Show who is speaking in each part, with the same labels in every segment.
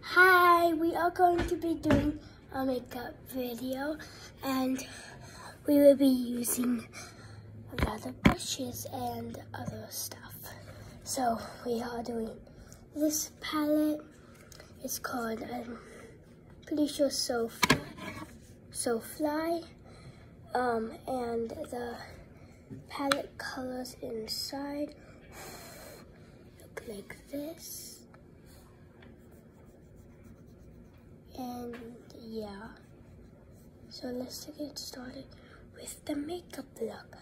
Speaker 1: Hi, we are going to be doing a makeup video and we will be using of brushes and other stuff. So we are doing this palette. It's called, I'm pretty sure So, so Fly. Um, and the palette colors inside look like this. And yeah, so let's get started with the makeup look.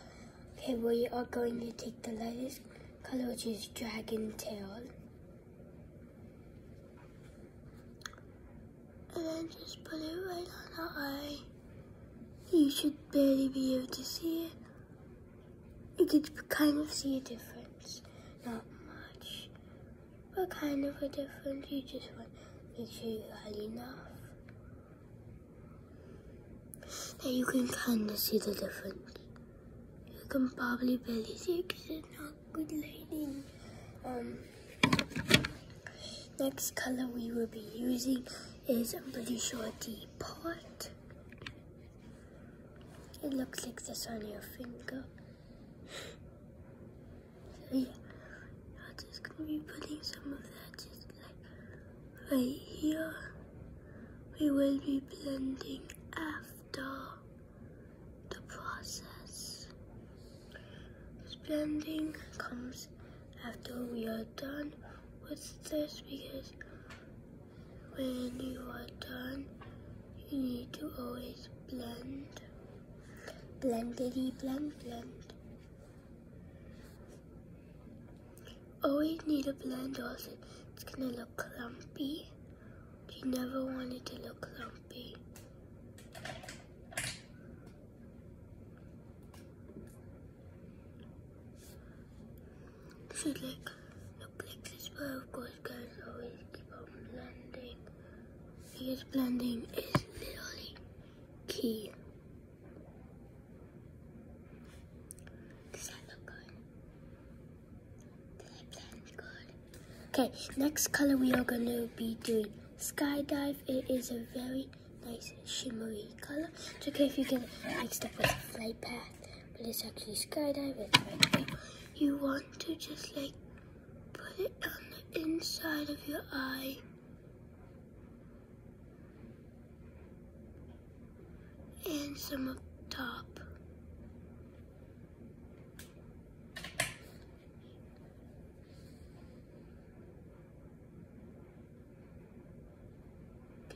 Speaker 1: Okay, we are going to take the lightest color, which is Dragon Tail. And then just put it right on the eye. You should barely be able to see it. You could kind of see a difference. Not much, but kind of a difference. You just want make sure you got enough. That you can kind of see the difference. You can probably barely see because it's not good lighting. Um, next color we will be using is, I'm pretty sure, Depart. It looks like this on your finger. So yeah, I'm just gonna be putting some of that right here. We will be blending after the process. This blending comes after we are done with this because when you are done, you need to always blend. Blendedy blend blend. Always need a blend else it's gonna look clumpy. You never want it to look clumpy. Should like look like this, but of course guys always keep on blending. Because blending is literally key. Does that look good? Did I blend good? Okay, next color we are going to be doing Skydive. It is a very nice shimmery color. It's okay if you get it mixed up with Flight Path, but it's actually Skydive. It's right there. You want to just like put it on the inside of your eye. And some up top.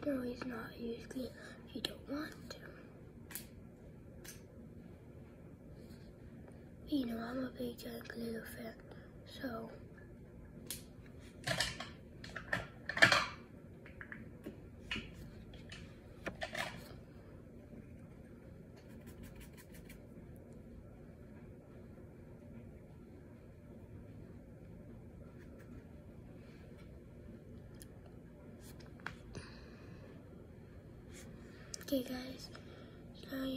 Speaker 1: Can always not glue if you don't want to. You know, I'm a big giant glitter fan, so. Okay guys, have to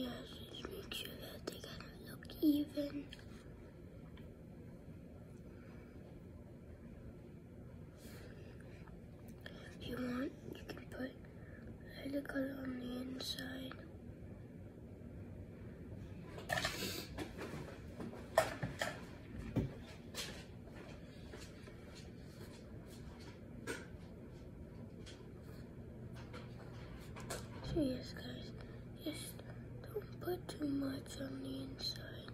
Speaker 1: just make sure that they kind of look even. If you want, you can put a little color on the inside. So yes guys, just don't put too much on the inside.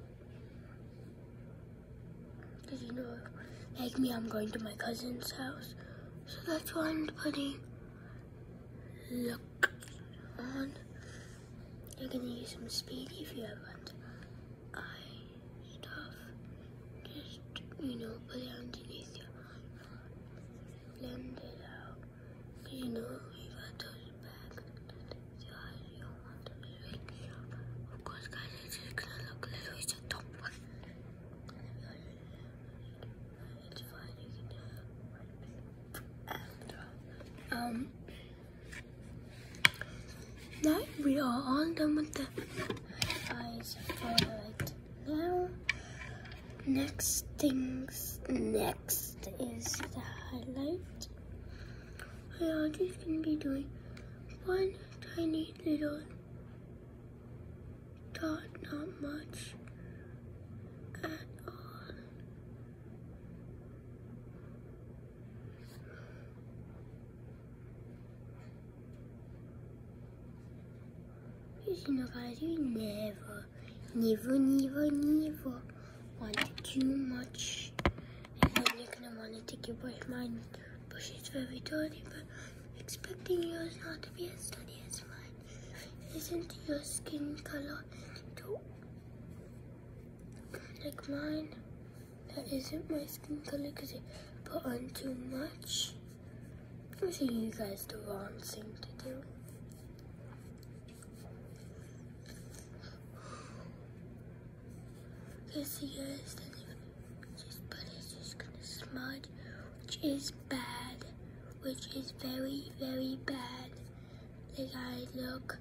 Speaker 1: Because you know, like me, I'm going to my cousin's house. So that's why I'm putting look on. You're gonna use some speed if you have eye stuff. Just, you know, put it underneath your eye. Blend it out. Cause you know, you got those back. The eyes you want to be really sharp. Of course, guys, it's just gonna look a little, it's a top one. It's fine, you can Um, now we are all done with the eyes for right now. Next things next is the highlight. we are just to be doing one tiny little dot, not much at all. You guys, you never, never, never, never want too much. And then you're gonna want to take your brush. Mine brush is very dirty, but expecting yours not to be as dirty as mine. Isn't your skin color too like mine? That isn't my skin color because I put on too much. I'm showing you guys the wrong thing to do. Because you guys just but it's just gonna smudge, which is bad, which is very, very bad. Like I look,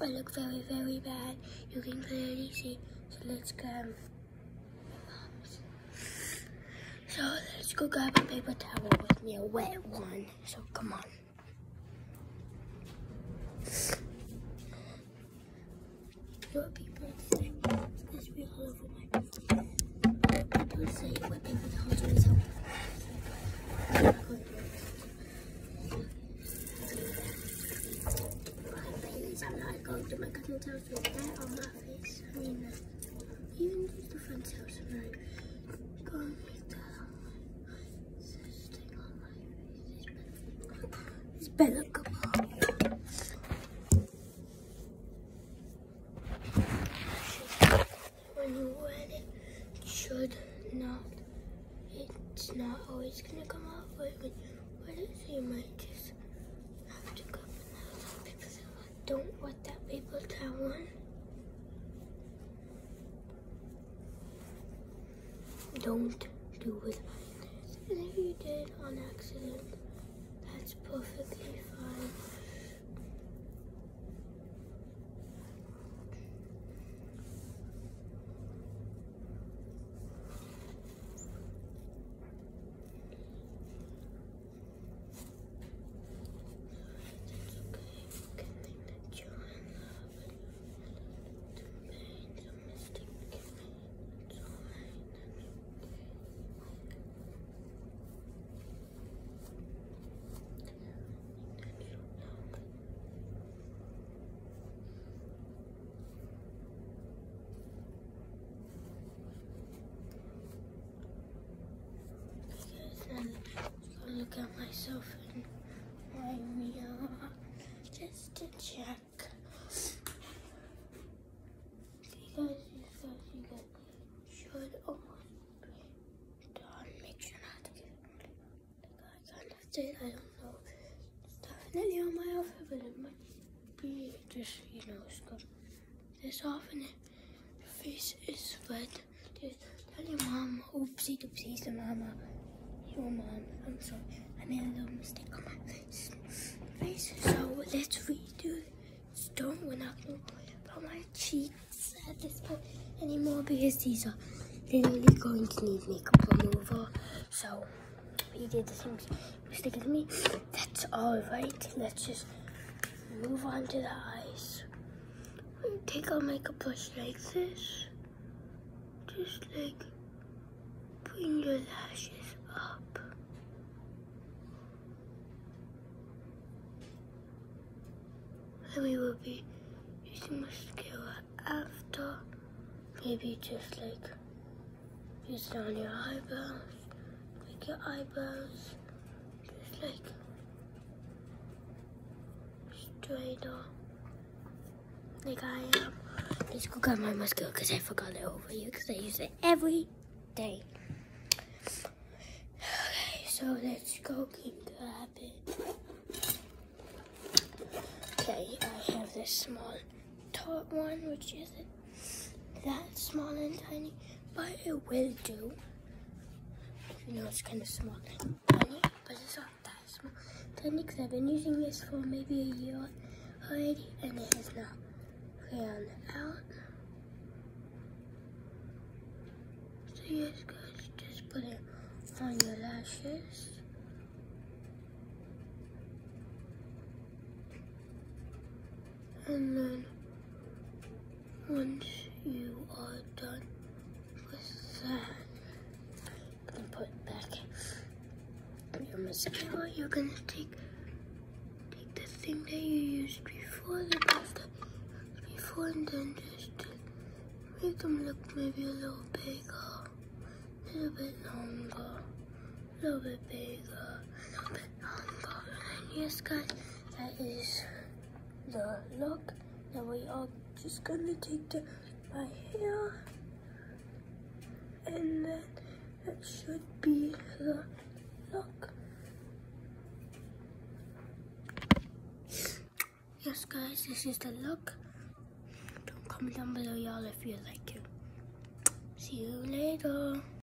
Speaker 1: I look very, very bad. You can clearly see. So let's grab So let's go grab a paper towel with me, a wet one. So come on. People say, this be all over my People say wet paper towels always help. I'm not going I going on my. It's better come on. When you wet it, it should not. It's not always gonna come out, but when you wet it, so you might just have to go another paper towel. Don't wet that paper towel on. Don't do it this. And if you did on accident, that's perfectly fine. That's okay. You can think that you're in love and you made a mistake. It's alright. That's okay. That you know. Because then I look at myself in my mirror just to check. Because you guys, you guys should almost be done. Make sure not to get like I kind of did. I don't know. It's definitely on my outfit, but it might be just you know scrub this off and it, face is wet. Just tell your mom. Oopsie doopsies, the mama. Your mom. I'm sorry. I made a little mistake on my face. So let's redo this. Don't we're not gonna worry about my cheeks at this point anymore because these are literally going to need makeup remover. So we did the same mistake as me. That's all right. Let's just move on to the eyes. Take our makeup brush like this. Just like bring your lashes up. And we will be using mascara after. Maybe just like use it on your eyebrows. Make your eyebrows just like straighter. Like I am. Let's go grab my mascara because I forgot it over here because I use it every day. Okay, so let's go and grab it. Okay, I have this small top one, which isn't that small and tiny, but it will do. You know, it's kind of small and tiny, but it's not that small. Tiny, because I've been using this for maybe a year already, and it has not ran out. So yes, guys, just put it on your lashes. And then once you are done with that, I'm put it back your mascara. You're gonna take take the thing that you used before, the that before, and then just make them look maybe a little bigger, a little bit longer, a little bit bigger, a little bit longer. And yes, guys, that is the look. Now we are just gonna take the my hair, and then that should be the look. Yes, guys, this is the look. Don't comment down below, y'all, if you like it. See you later.